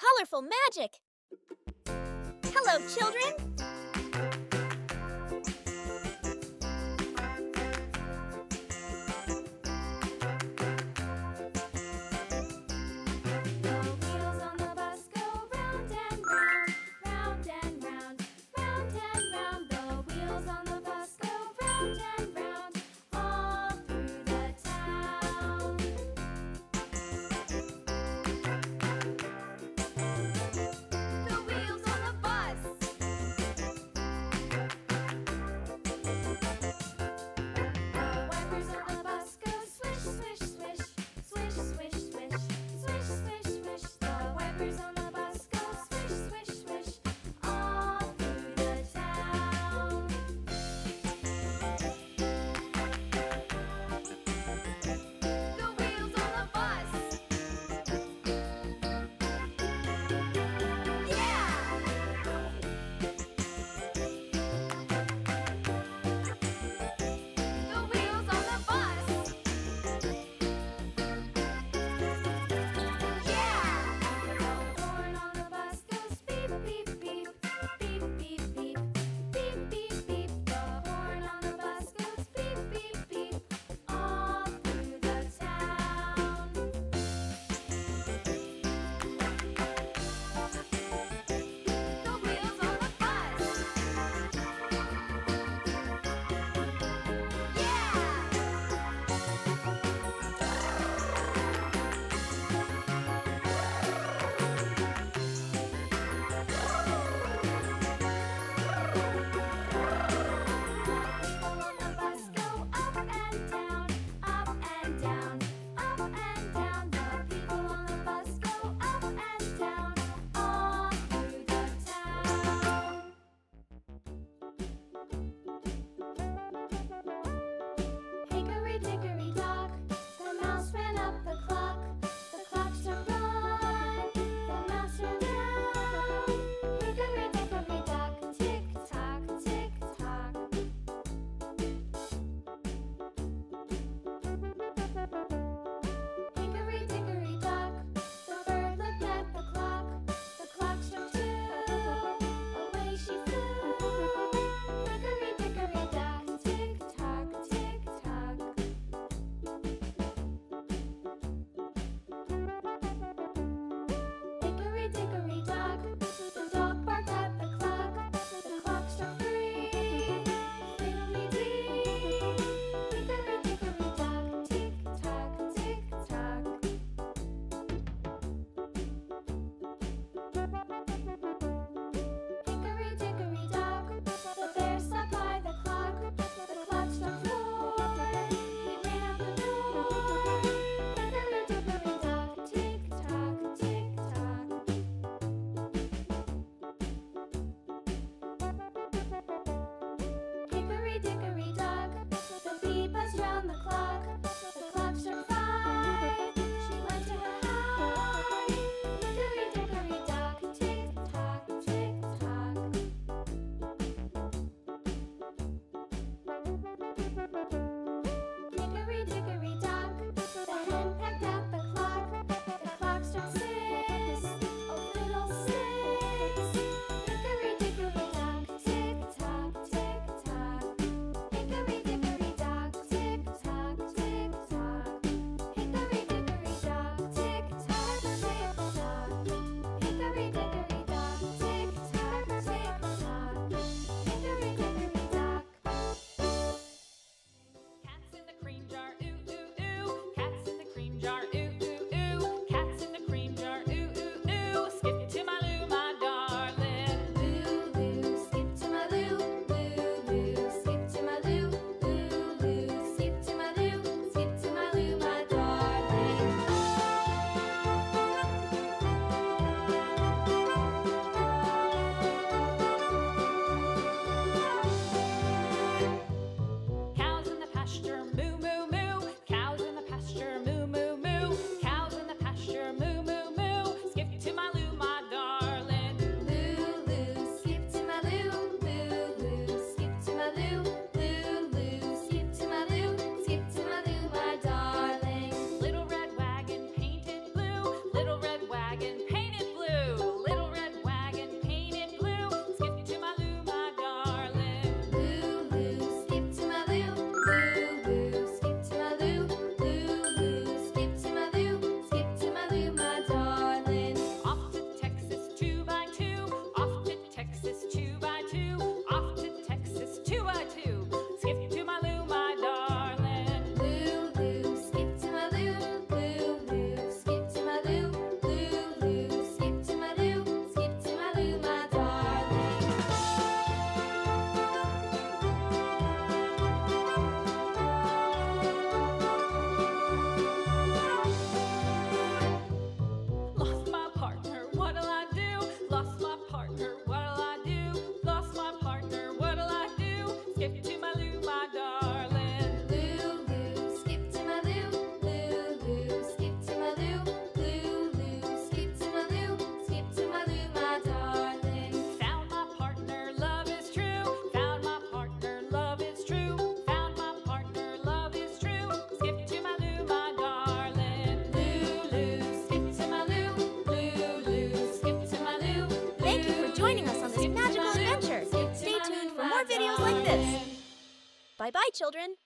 colorful magic. Hello, children. jar. Children.